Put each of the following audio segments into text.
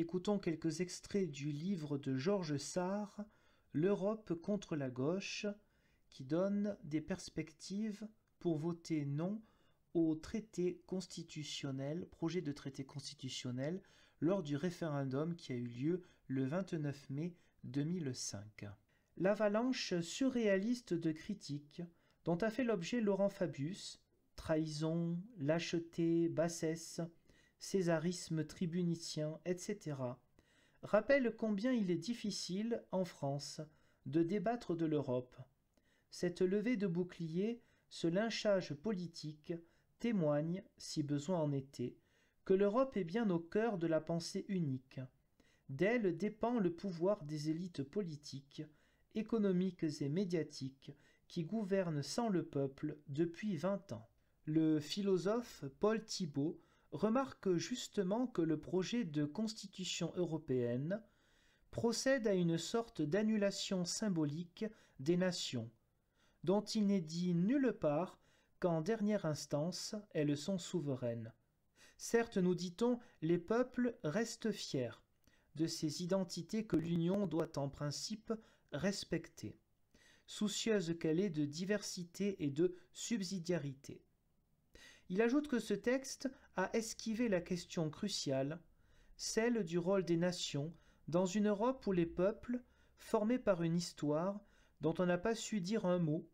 Écoutons quelques extraits du livre de Georges Sarr, L'Europe contre la gauche, qui donne des perspectives pour voter non au traité constitutionnel, projet de traité constitutionnel, lors du référendum qui a eu lieu le 29 mai 2005. L'avalanche surréaliste de critiques dont a fait l'objet Laurent Fabius, trahison, lâcheté, bassesse, césarisme tribunicien, etc., rappelle combien il est difficile, en France, de débattre de l'Europe. Cette levée de bouclier, ce lynchage politique, témoigne, si besoin en était, que l'Europe est bien au cœur de la pensée unique. D'elle dépend le pouvoir des élites politiques, économiques et médiatiques qui gouvernent sans le peuple depuis vingt ans. Le philosophe Paul Thibault remarque justement que le projet de constitution européenne procède à une sorte d'annulation symbolique des nations, dont il n'est dit nulle part qu'en dernière instance elles sont souveraines. Certes, nous dit-on, les peuples restent fiers de ces identités que l'Union doit en principe respecter, soucieuse qu'elle est de diversité et de subsidiarité. Il ajoute que ce texte a esquivé la question cruciale, celle du rôle des nations dans une Europe où les peuples, formés par une histoire dont on n'a pas su dire un mot,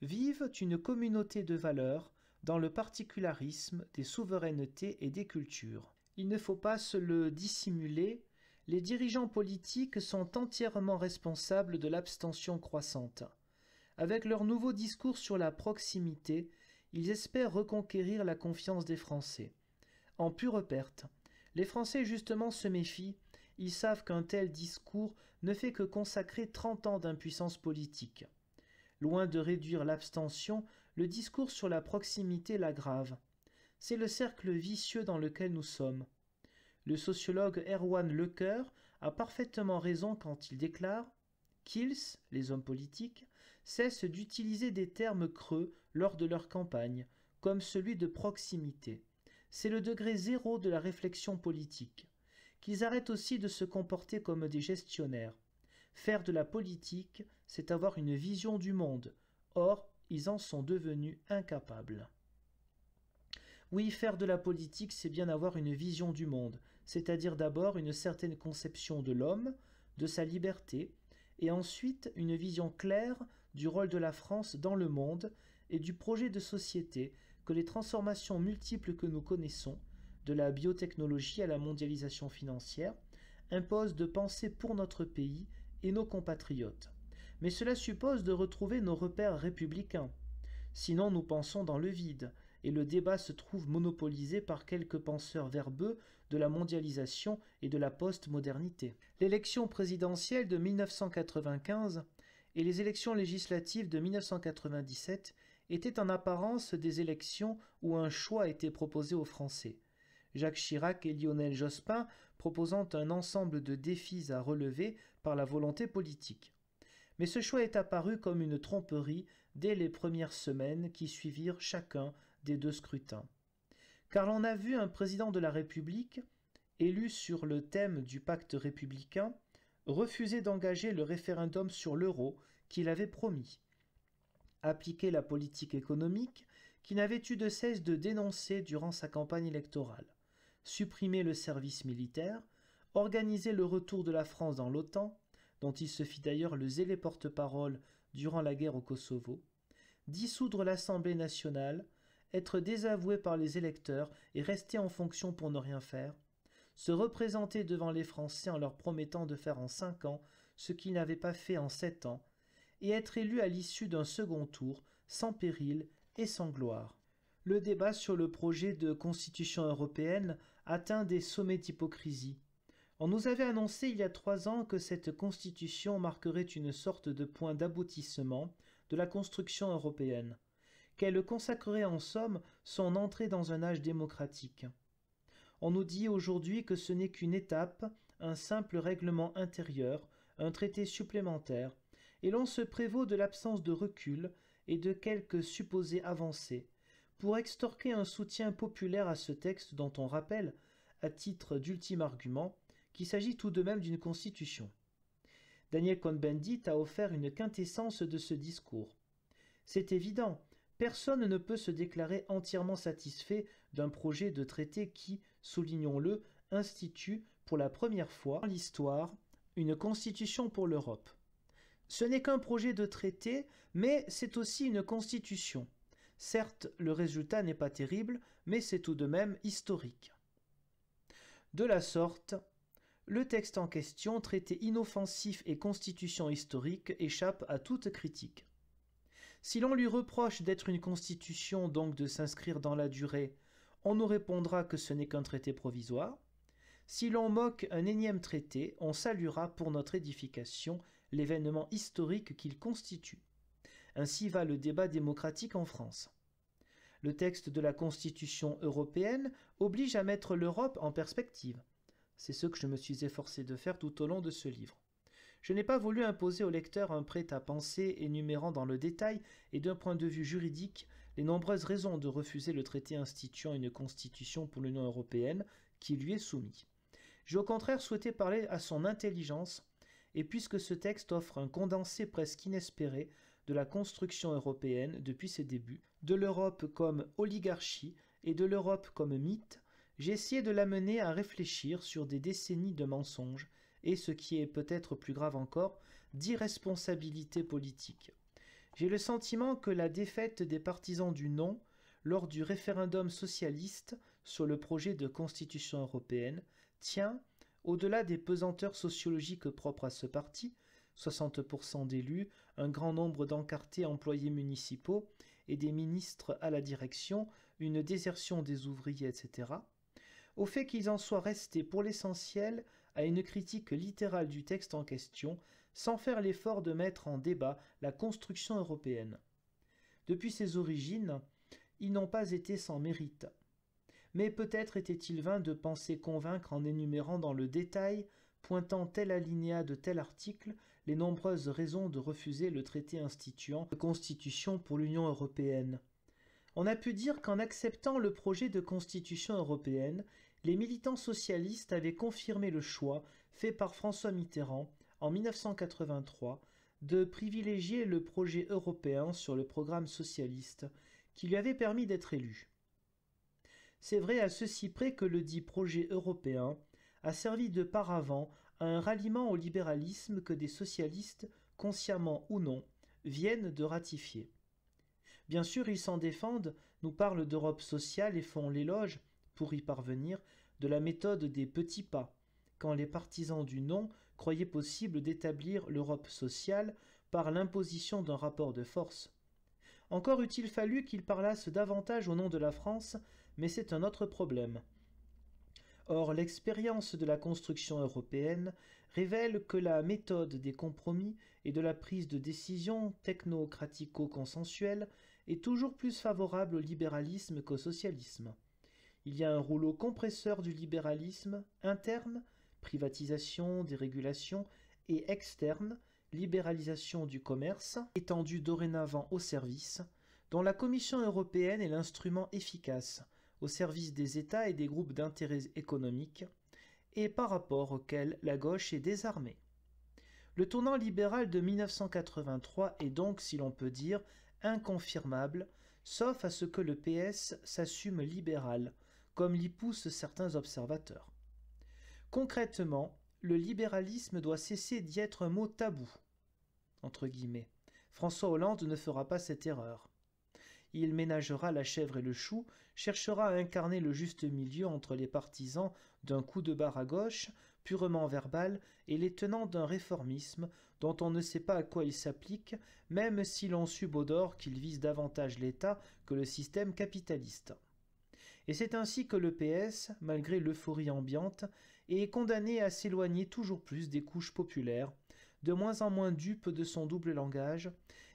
vivent une communauté de valeurs dans le particularisme des souverainetés et des cultures. Il ne faut pas se le dissimuler, les dirigeants politiques sont entièrement responsables de l'abstention croissante. Avec leur nouveau discours sur la proximité, ils espèrent reconquérir la confiance des Français. En pure perte, les Français justement se méfient, ils savent qu'un tel discours ne fait que consacrer trente ans d'impuissance politique. Loin de réduire l'abstention, le discours sur la proximité l'aggrave. C'est le cercle vicieux dans lequel nous sommes. Le sociologue Erwan Lecoeur a parfaitement raison quand il déclare qu'ils, les hommes politiques, cessent d'utiliser des termes creux lors de leur campagne, comme celui de proximité. C'est le degré zéro de la réflexion politique. Qu'ils arrêtent aussi de se comporter comme des gestionnaires. Faire de la politique, c'est avoir une vision du monde. Or, ils en sont devenus incapables. Oui, faire de la politique, c'est bien avoir une vision du monde, c'est-à-dire d'abord une certaine conception de l'homme, de sa liberté, et ensuite une vision claire du rôle de la France dans le monde et du projet de société que les transformations multiples que nous connaissons, de la biotechnologie à la mondialisation financière, imposent de penser pour notre pays et nos compatriotes. Mais cela suppose de retrouver nos repères républicains. Sinon nous pensons dans le vide, et le débat se trouve monopolisé par quelques penseurs verbeux de la mondialisation et de la post-modernité. L'élection présidentielle de 1995 et les élections législatives de 1997 étaient en apparence des élections où un choix était proposé aux Français. Jacques Chirac et Lionel Jospin proposant un ensemble de défis à relever par la volonté politique. Mais ce choix est apparu comme une tromperie dès les premières semaines qui suivirent chacun des deux scrutins. Car l'on a vu un président de la République, élu sur le thème du pacte républicain, refuser d'engager le référendum sur l'euro qu'il avait promis, appliquer la politique économique qui n'avait eu de cesse de dénoncer durant sa campagne électorale, supprimer le service militaire, organiser le retour de la France dans l'OTAN, dont il se fit d'ailleurs le zélé porte-parole durant la guerre au Kosovo, dissoudre l'Assemblée nationale, être désavoué par les électeurs et rester en fonction pour ne rien faire, se représenter devant les Français en leur promettant de faire en cinq ans ce qu'ils n'avaient pas fait en sept ans, et être élu à l'issue d'un second tour, sans péril et sans gloire. Le débat sur le projet de constitution européenne atteint des sommets d'hypocrisie. On nous avait annoncé il y a trois ans que cette constitution marquerait une sorte de point d'aboutissement de la construction européenne, qu'elle consacrerait en somme son entrée dans un âge démocratique. On nous dit aujourd'hui que ce n'est qu'une étape, un simple règlement intérieur, un traité supplémentaire, et l'on se prévaut de l'absence de recul et de quelques supposées avancées, pour extorquer un soutien populaire à ce texte dont on rappelle, à titre d'ultime argument, qu'il s'agit tout de même d'une constitution. Daniel Cohn-Bendit a offert une quintessence de ce discours. C'est évident, personne ne peut se déclarer entièrement satisfait d'un projet de traité qui, soulignons-le, institue pour la première fois dans l'histoire une constitution pour l'Europe. Ce n'est qu'un projet de traité, mais c'est aussi une constitution. Certes, le résultat n'est pas terrible, mais c'est tout de même historique. De la sorte, le texte en question, traité inoffensif et constitution historique, échappe à toute critique. Si l'on lui reproche d'être une constitution, donc de s'inscrire dans la durée, on nous répondra que ce n'est qu'un traité provisoire. Si l'on moque un énième traité, on saluera pour notre édification l'événement historique qu'il constitue. Ainsi va le débat démocratique en France. Le texte de la Constitution européenne oblige à mettre l'Europe en perspective. C'est ce que je me suis efforcé de faire tout au long de ce livre. Je n'ai pas voulu imposer au lecteur un prêt à penser énumérant dans le détail et d'un point de vue juridique les nombreuses raisons de refuser le traité instituant une constitution pour l'Union européenne qui lui est soumis. J'ai au contraire souhaité parler à son intelligence, et puisque ce texte offre un condensé presque inespéré de la construction européenne depuis ses débuts, de l'Europe comme oligarchie et de l'Europe comme mythe, j'ai essayé de l'amener à réfléchir sur des décennies de mensonges et, ce qui est peut-être plus grave encore, d'irresponsabilité politique. J'ai le sentiment que la défaite des partisans du non lors du référendum socialiste sur le projet de constitution européenne tient, au-delà des pesanteurs sociologiques propres à ce parti, 60% d'élus, un grand nombre d'encartés employés municipaux et des ministres à la direction, une désertion des ouvriers, etc., au fait qu'ils en soient restés pour l'essentiel à une critique littérale du texte en question, sans faire l'effort de mettre en débat la construction européenne. Depuis ses origines, ils n'ont pas été sans mérite. Mais peut-être était-il vain de penser convaincre en énumérant dans le détail, pointant tel alinéa de tel article, les nombreuses raisons de refuser le traité instituant de constitution pour l'Union européenne. On a pu dire qu'en acceptant le projet de constitution européenne, les militants socialistes avaient confirmé le choix fait par François Mitterrand en 1983 de privilégier le projet européen sur le programme socialiste qui lui avait permis d'être élu. C'est vrai à ceci près que le dit projet européen a servi de paravent à un ralliement au libéralisme que des socialistes, consciemment ou non, viennent de ratifier. Bien sûr, ils s'en défendent, nous parlent d'Europe sociale et font l'éloge, pour y parvenir, de la méthode des petits pas, quand les partisans du non croyaient possible d'établir l'Europe sociale par l'imposition d'un rapport de force. Encore eût-il fallu qu'ils parlassent davantage au nom de la France, mais c'est un autre problème. Or, l'expérience de la construction européenne révèle que la méthode des compromis et de la prise de décision technocratico-consensuelle est toujours plus favorable au libéralisme qu'au socialisme. Il y a un rouleau compresseur du libéralisme interne, privatisation, dérégulation, et externe, libéralisation du commerce, étendu dorénavant au service, dont la Commission européenne est l'instrument efficace au service des États et des groupes d'intérêts économiques, et par rapport auquel la gauche est désarmée. Le tournant libéral de 1983 est donc, si l'on peut dire, inconfirmable, sauf à ce que le PS s'assume libéral, comme l'y poussent certains observateurs. Concrètement, le libéralisme doit cesser d'y être un mot tabou. François Hollande ne fera pas cette erreur. Il ménagera la chèvre et le chou, cherchera à incarner le juste milieu entre les partisans d'un coup de barre à gauche, purement verbal, et les tenants d'un réformisme dont on ne sait pas à quoi il s'applique, même si l'on subodore qu'il vise davantage l'État que le système capitaliste. Et c'est ainsi que le PS, malgré l'euphorie ambiante, est condamné à s'éloigner toujours plus des couches populaires, de moins en moins dupes de son double langage,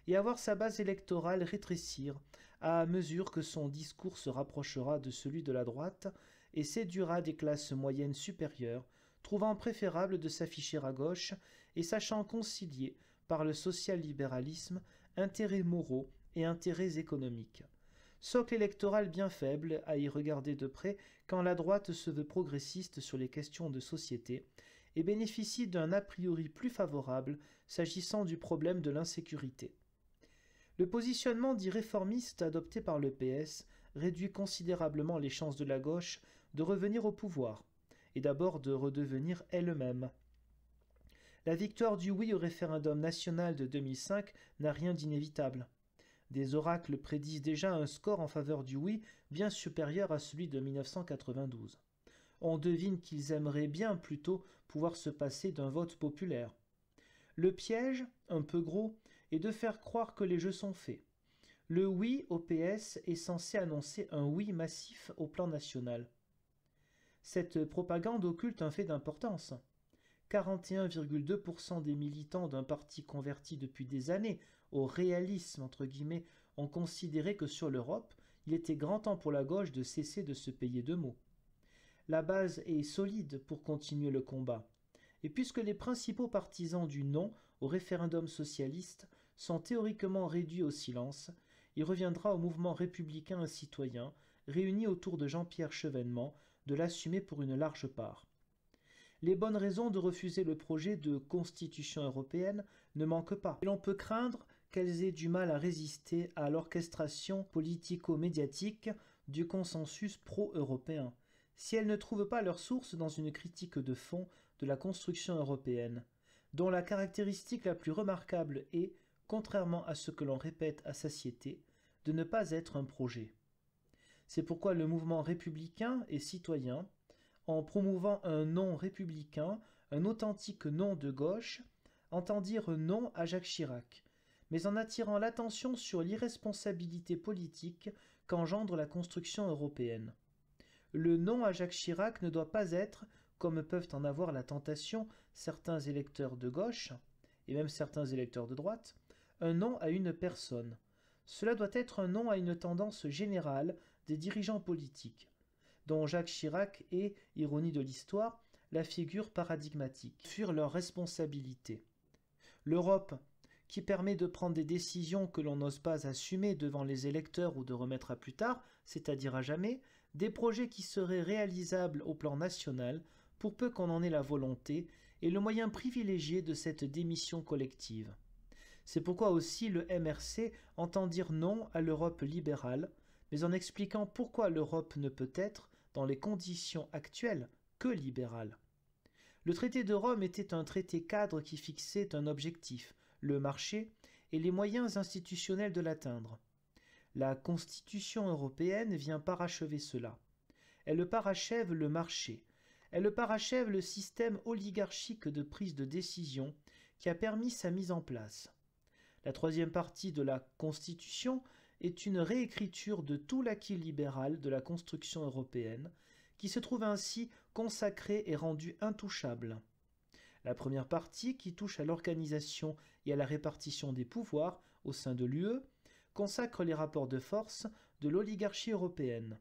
et à voir sa base électorale rétrécir à mesure que son discours se rapprochera de celui de la droite et séduira des classes moyennes supérieures, trouvant préférable de s'afficher à gauche et sachant concilier, par le social-libéralisme, intérêts moraux et intérêts économiques. Socle électoral bien faible à y regarder de près quand la droite se veut progressiste sur les questions de société et bénéficie d'un a priori plus favorable s'agissant du problème de l'insécurité. Le positionnement dit réformiste adopté par le PS réduit considérablement les chances de la gauche de revenir au pouvoir, et d'abord de redevenir elle-même. La victoire du oui au référendum national de 2005 n'a rien d'inévitable. Des oracles prédisent déjà un score en faveur du oui bien supérieur à celui de 1992. On devine qu'ils aimeraient bien plutôt pouvoir se passer d'un vote populaire. Le piège, un peu gros, est de faire croire que les jeux sont faits. Le oui au PS est censé annoncer un oui massif au plan national. Cette propagande occulte un fait d'importance. 41,2% des militants d'un parti converti depuis des années au réalisme entre guillemets ont considéré que sur l'Europe, il était grand temps pour la gauche de cesser de se payer de mots. La base est solide pour continuer le combat. Et puisque les principaux partisans du non au référendum socialiste sont théoriquement réduits au silence, il reviendra au mouvement républicain et citoyen, réuni autour de Jean-Pierre Chevènement, de l'assumer pour une large part. Les bonnes raisons de refuser le projet de constitution européenne ne manquent pas, et l'on peut craindre qu'elles aient du mal à résister à l'orchestration politico-médiatique du consensus pro-européen, si elles ne trouvent pas leur source dans une critique de fond de la construction européenne, dont la caractéristique la plus remarquable est, contrairement à ce que l'on répète à satiété, de ne pas être un projet. C'est pourquoi le mouvement républicain et citoyen, en promouvant un non républicain, un authentique non de gauche, entend dire non à Jacques Chirac, mais en attirant l'attention sur l'irresponsabilité politique qu'engendre la construction européenne. Le non à Jacques Chirac ne doit pas être, comme peuvent en avoir la tentation certains électeurs de gauche, et même certains électeurs de droite, un non à une personne. Cela doit être un non à une tendance générale des dirigeants politiques, dont Jacques Chirac est, ironie de l'histoire, la figure paradigmatique, furent leurs responsabilités. L'Europe, qui permet de prendre des décisions que l'on n'ose pas assumer devant les électeurs ou de remettre à plus tard, c'est-à-dire à jamais, des projets qui seraient réalisables au plan national, pour peu qu'on en ait la volonté, et le moyen privilégié de cette démission collective. C'est pourquoi aussi le MRC entend dire non à l'Europe libérale, mais en expliquant pourquoi l'Europe ne peut être, dans les conditions actuelles, que libérale. Le traité de Rome était un traité cadre qui fixait un objectif, le marché, et les moyens institutionnels de l'atteindre. La Constitution européenne vient parachever cela. Elle parachève le marché, elle parachève le système oligarchique de prise de décision qui a permis sa mise en place. La troisième partie de la Constitution est une réécriture de tout l'acquis libéral de la construction européenne, qui se trouve ainsi consacré et rendu intouchable. La première partie, qui touche à l'organisation et à la répartition des pouvoirs au sein de l'UE, consacre les rapports de force de l'oligarchie européenne.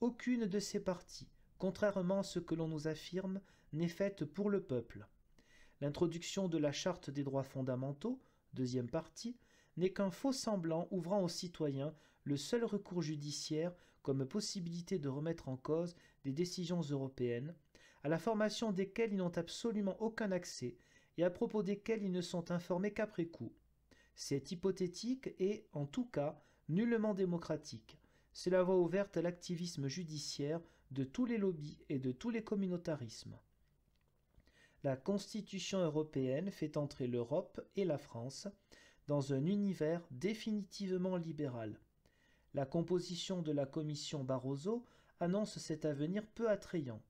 Aucune de ces parties, contrairement à ce que l'on nous affirme, n'est faite pour le peuple. L'introduction de la Charte des droits fondamentaux, deuxième partie, n'est qu'un faux semblant ouvrant aux citoyens le seul recours judiciaire comme possibilité de remettre en cause des décisions européennes, à la formation desquelles ils n'ont absolument aucun accès et à propos desquelles ils ne sont informés qu'après coup. C'est hypothétique et, en tout cas, nullement démocratique. C'est la voie ouverte à l'activisme judiciaire de tous les lobbies et de tous les communautarismes. La Constitution européenne fait entrer l'Europe et la France dans un univers définitivement libéral. La composition de la commission Barroso annonce cet avenir peu attrayant.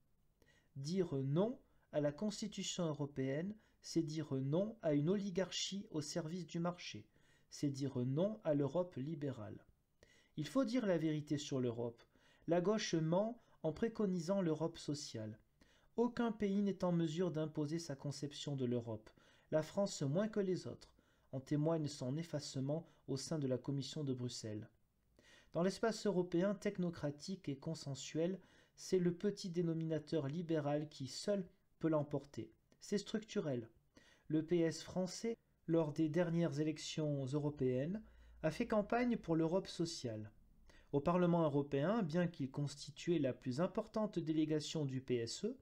Dire non à la Constitution européenne, c'est dire non à une oligarchie au service du marché, c'est dire non à l'Europe libérale. Il faut dire la vérité sur l'Europe. La gauche ment en préconisant l'Europe sociale. Aucun pays n'est en mesure d'imposer sa conception de l'Europe, la France moins que les autres en témoigne son effacement au sein de la Commission de Bruxelles. Dans l'espace européen technocratique et consensuel, c'est le petit dénominateur libéral qui seul peut l'emporter. C'est structurel. Le PS français, lors des dernières élections européennes, a fait campagne pour l'Europe sociale. Au Parlement européen, bien qu'il constituait la plus importante délégation du PSE,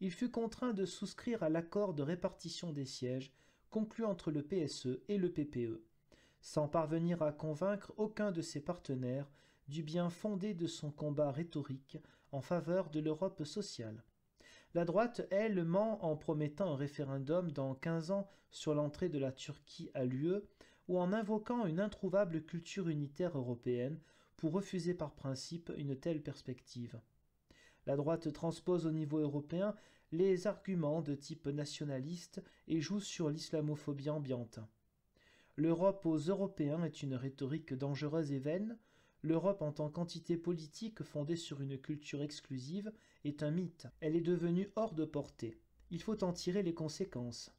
il fut contraint de souscrire à l'accord de répartition des sièges conclu entre le PSE et le PPE, sans parvenir à convaincre aucun de ses partenaires du bien fondé de son combat rhétorique en faveur de l'Europe sociale. La droite, elle, ment en promettant un référendum dans quinze ans sur l'entrée de la Turquie à l'UE ou en invoquant une introuvable culture unitaire européenne pour refuser par principe une telle perspective. La droite transpose au niveau européen les arguments de type nationaliste et joue sur l'islamophobie ambiante. L'Europe aux Européens est une rhétorique dangereuse et vaine. L'Europe en tant qu'entité politique fondée sur une culture exclusive est un mythe. Elle est devenue hors de portée. Il faut en tirer les conséquences.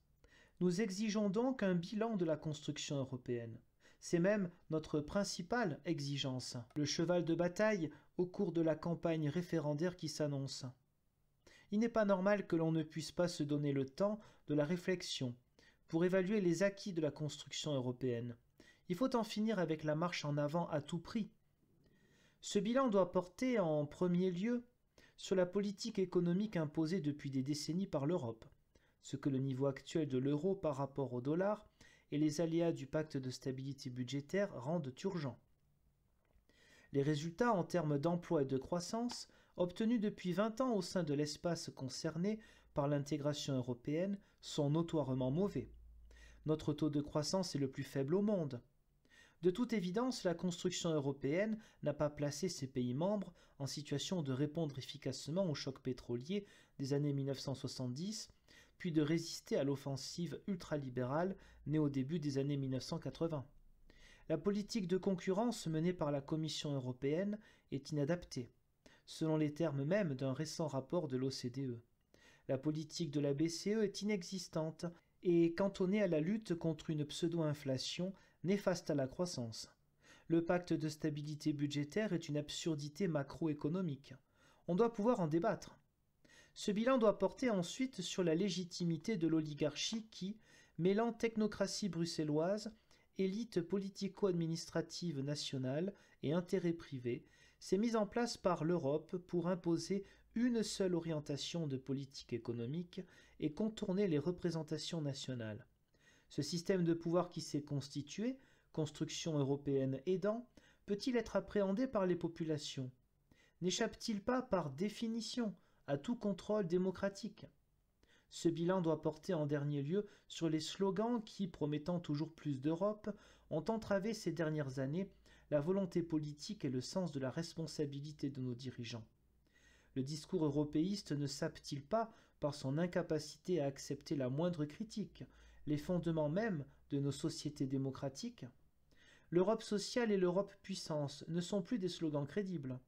Nous exigeons donc un bilan de la construction européenne. C'est même notre principale exigence, le cheval de bataille au cours de la campagne référendaire qui s'annonce. Il n'est pas normal que l'on ne puisse pas se donner le temps de la réflexion pour évaluer les acquis de la construction européenne. Il faut en finir avec la marche en avant à tout prix. Ce bilan doit porter en premier lieu sur la politique économique imposée depuis des décennies par l'Europe, ce que le niveau actuel de l'euro par rapport au dollar et les aléas du pacte de stabilité budgétaire rendent urgent. Les résultats en termes d'emploi et de croissance obtenus depuis 20 ans au sein de l'espace concerné par l'intégration européenne sont notoirement mauvais. Notre taux de croissance est le plus faible au monde. De toute évidence, la construction européenne n'a pas placé ses pays membres en situation de répondre efficacement au choc pétrolier des années 1970, puis de résister à l'offensive ultralibérale née au début des années 1980. La politique de concurrence menée par la Commission européenne est inadaptée selon les termes mêmes d'un récent rapport de l'OCDE. La politique de la BCE est inexistante et cantonnée à la lutte contre une pseudo-inflation néfaste à la croissance. Le pacte de stabilité budgétaire est une absurdité macroéconomique. On doit pouvoir en débattre. Ce bilan doit porter ensuite sur la légitimité de l'oligarchie qui, mêlant technocratie bruxelloise, élite politico-administrative nationale et intérêts privés, s'est mise en place par l'Europe pour imposer une seule orientation de politique économique et contourner les représentations nationales. Ce système de pouvoir qui s'est constitué, construction européenne aidant, peut-il être appréhendé par les populations? N'échappe-t-il pas par définition à tout contrôle démocratique? Ce bilan doit porter en dernier lieu sur les slogans qui, promettant toujours plus d'Europe, ont entravé ces dernières années la volonté politique et le sens de la responsabilité de nos dirigeants. Le discours européiste ne sape-t-il pas, par son incapacité à accepter la moindre critique, les fondements mêmes de nos sociétés démocratiques L'Europe sociale et l'Europe puissance ne sont plus des slogans crédibles.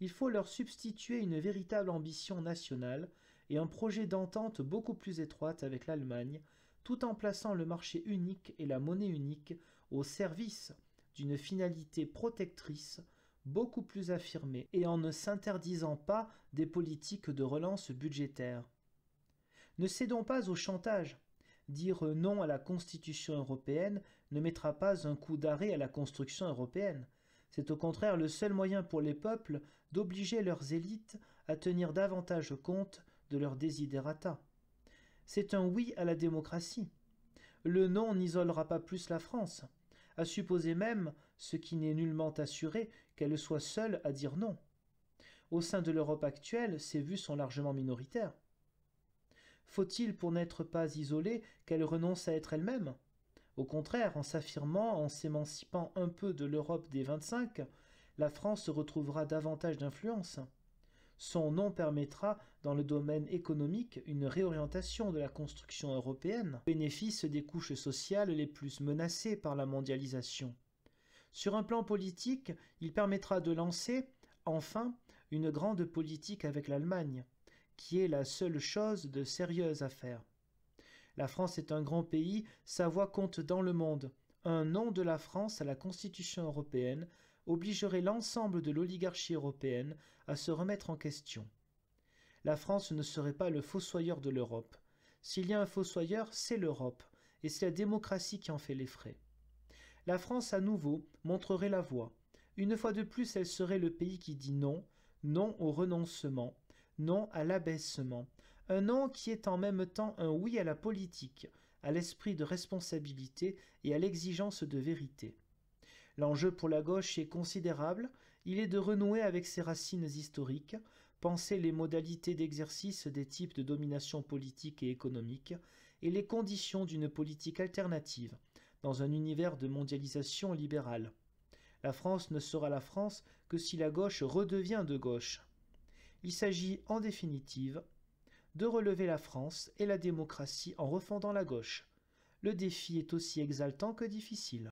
Il faut leur substituer une véritable ambition nationale et un projet d'entente beaucoup plus étroite avec l'Allemagne, tout en plaçant le marché unique et la monnaie unique au service d'une finalité protectrice beaucoup plus affirmée et en ne s'interdisant pas des politiques de relance budgétaire. Ne cédons pas au chantage. Dire non à la Constitution européenne ne mettra pas un coup d'arrêt à la construction européenne. C'est au contraire le seul moyen pour les peuples d'obliger leurs élites à tenir davantage compte de leurs desiderata. C'est un oui à la démocratie. Le non n'isolera pas plus la France à supposer même, ce qui n'est nullement assuré, qu'elle soit seule à dire non. Au sein de l'Europe actuelle, ces vues sont largement minoritaires. Faut-il, pour n'être pas isolée, qu'elle renonce à être elle-même? Au contraire, en s'affirmant, en s'émancipant un peu de l'Europe des 25, la France retrouvera davantage d'influence. Son nom permettra, dans le domaine économique, une réorientation de la construction européenne, bénéfice des couches sociales les plus menacées par la mondialisation. Sur un plan politique, il permettra de lancer, enfin, une grande politique avec l'Allemagne, qui est la seule chose de sérieuse à faire. La France est un grand pays, sa voix compte dans le monde. Un nom de la France à la Constitution européenne obligerait l'ensemble de l'oligarchie européenne à se remettre en question. La France ne serait pas le fossoyeur de l'Europe. S'il y a un fossoyeur, c'est l'Europe, et c'est la démocratie qui en fait les frais. La France à nouveau montrerait la voie, Une fois de plus, elle serait le pays qui dit non, non au renoncement, non à l'abaissement, un non qui est en même temps un oui à la politique, à l'esprit de responsabilité et à l'exigence de vérité. L'enjeu pour la gauche est considérable, il est de renouer avec ses racines historiques, penser les modalités d'exercice des types de domination politique et économique, et les conditions d'une politique alternative, dans un univers de mondialisation libérale. La France ne sera la France que si la gauche redevient de gauche. Il s'agit en définitive de relever la France et la démocratie en refondant la gauche. Le défi est aussi exaltant que difficile.